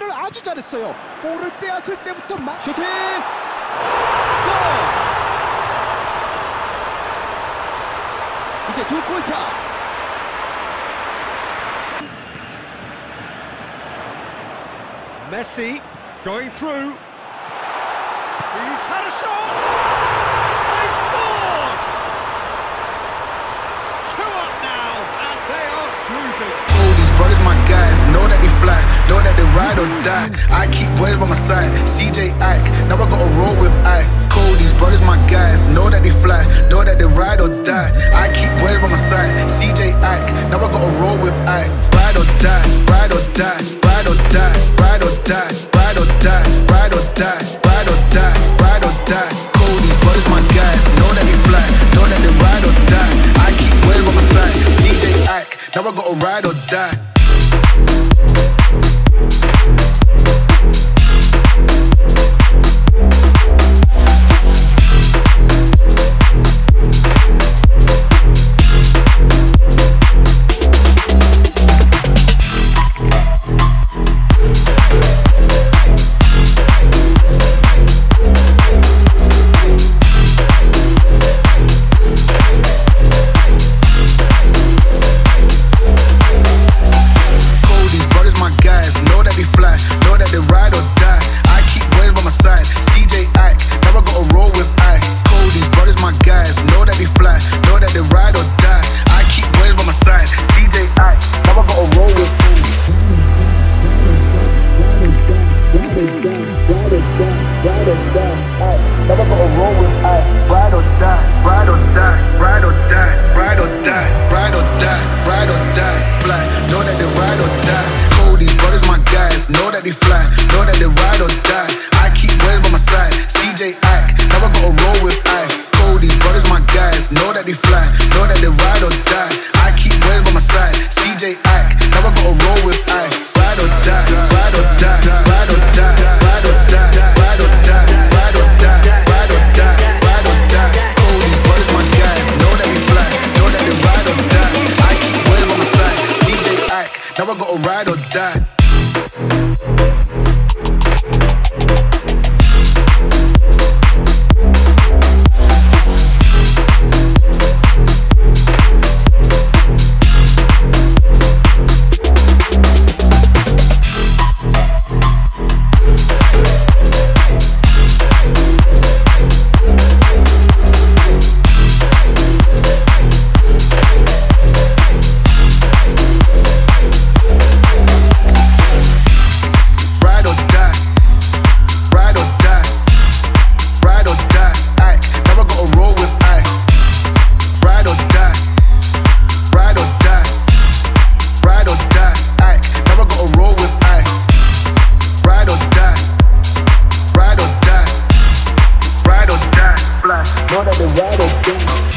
를 아주 잘했어요. 볼을 빼앗을 때부터 막 슈팅! 골! 이제 두 골차. Messi going through. He's had a shot. Fly, know that they ride or die. I keep boys by my side, CJ Ike, now I gotta roll with ice. These brothers, my guys, know that they fly, know that they ride or die. I keep boys by my side, CJ Ike, now I gotta roll with ice. Ride or die, ride or die, ride or die, ride or die, ride or die, ride or die, ride or die, ride or die. These brothers, my guys, know that they fly, know that they ride or die. I keep boys by my side, CJ Ike, now I gotta ride or die. Know that they ride or die. These brothers, my guys, know that they fly, know that they ride or die. Ride or die. Ride or